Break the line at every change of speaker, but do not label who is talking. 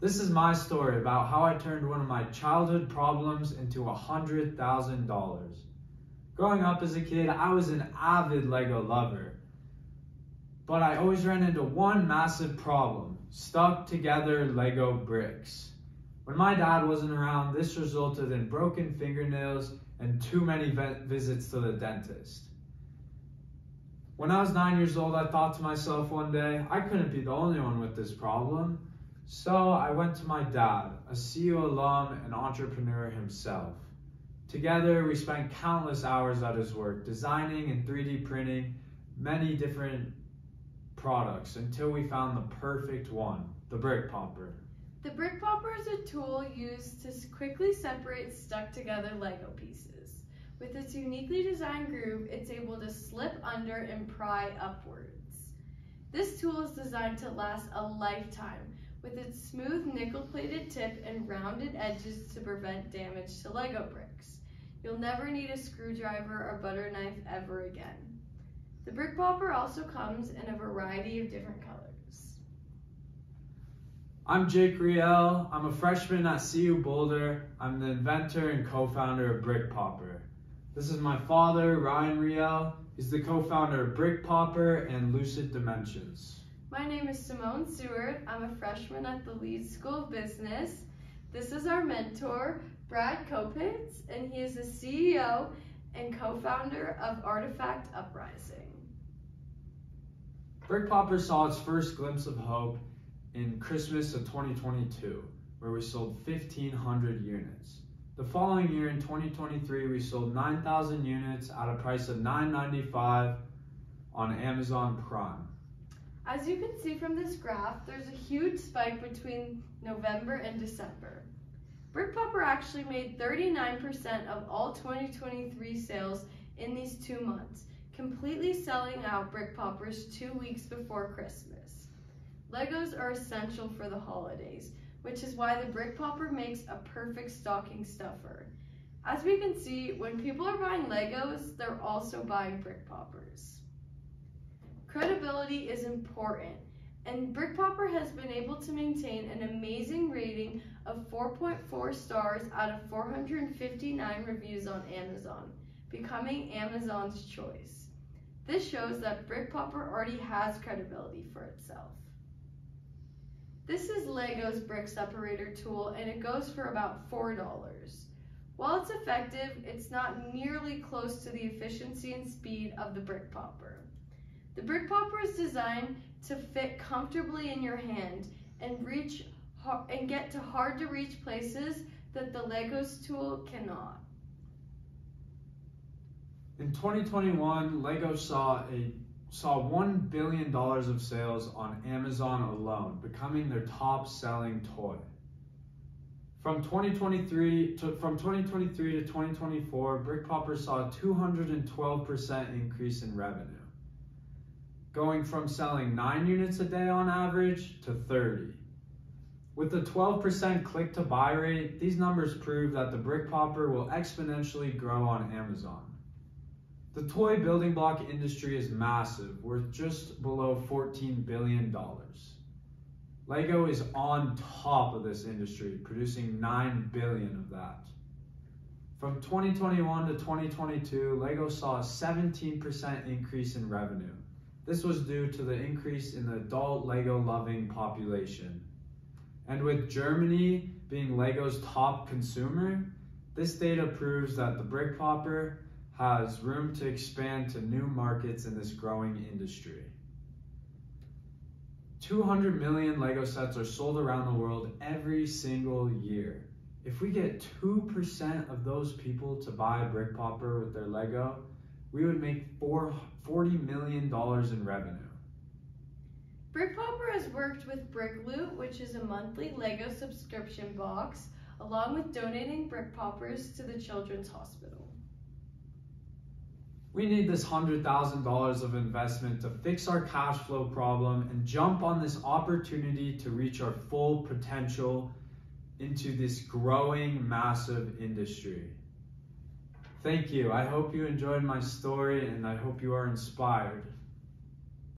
This is my story about how I turned one of my childhood problems into a $100,000. Growing up as a kid, I was an avid Lego lover. But I always ran into one massive problem stuck together Lego bricks. When my dad wasn't around, this resulted in broken fingernails and too many visits to the dentist. When I was nine years old, I thought to myself one day, I couldn't be the only one with this problem. So I went to my dad, a CU alum and entrepreneur himself. Together, we spent countless hours at his work, designing and 3D printing many different products until we found the perfect one, the brick popper.
The brick popper is a tool used to quickly separate stuck together Lego pieces. With its uniquely designed groove, it's able to slip under and pry upwards. This tool is designed to last a lifetime with its smooth nickel-plated tip and rounded edges to prevent damage to Lego bricks. You'll never need a screwdriver or butter knife ever again. The brick popper also comes in a variety of different colors.
I'm Jake Riel. I'm a freshman at CU Boulder. I'm the inventor and co-founder of Brick Popper. This is my father, Ryan Riel. He's the co-founder of Brick Popper and Lucid Dimensions.
My name is Simone Seward. I'm a freshman at the Leeds School of Business. This is our mentor, Brad Kopitz, and he is the CEO and co-founder of Artifact Uprising.
Brick Popper saw its first glimpse of hope in Christmas of 2022, where we sold 1,500 units. The following year, in 2023, we sold 9,000 units at a price of $9.95 on Amazon Prime.
As you can see from this graph, there's a huge spike between November and December. Brick Popper actually made 39% of all 2023 sales in these two months, completely selling out Brick Poppers two weeks before Christmas. Legos are essential for the holidays, which is why the Brick Popper makes a perfect stocking stuffer. As we can see, when people are buying Legos, they're also buying Brick Poppers. Credibility is important, and Brick Popper has been able to maintain an amazing rating of 4.4 stars out of 459 reviews on Amazon, becoming Amazon's choice. This shows that Brick Popper already has credibility for itself. This is Lego's brick separator tool and it goes for about $4. While it's effective, it's not nearly close to the efficiency and speed of the Brick Popper. The brick popper is designed to fit comfortably in your hand and reach and get to hard to reach places that the Legos tool cannot.
In 2021, Lego saw a saw $1 billion of sales on Amazon alone, becoming their top selling toy. From 2023 to, from 2023 to 2024, Brick Popper saw a 212% increase in revenue going from selling 9 units a day on average to 30. With a 12% click to buy rate, these numbers prove that the brick popper will exponentially grow on Amazon. The toy building block industry is massive, worth just below $14 billion. Lego is on top of this industry, producing 9 billion of that. From 2021 to 2022, Lego saw a 17% increase in revenue. This was due to the increase in the adult Lego loving population. And with Germany being Lego's top consumer, this data proves that the brick popper has room to expand to new markets in this growing industry. 200 million Lego sets are sold around the world every single year. If we get 2% of those people to buy a brick popper with their Lego, we would make $40 million in revenue.
Brick Popper has worked with Brick Loot, which is a monthly Lego subscription box, along with donating brick poppers to the Children's Hospital.
We need this $100,000 of investment to fix our cash flow problem and jump on this opportunity to reach our full potential into this growing massive industry. Thank you. I hope you enjoyed my story and I hope you are inspired.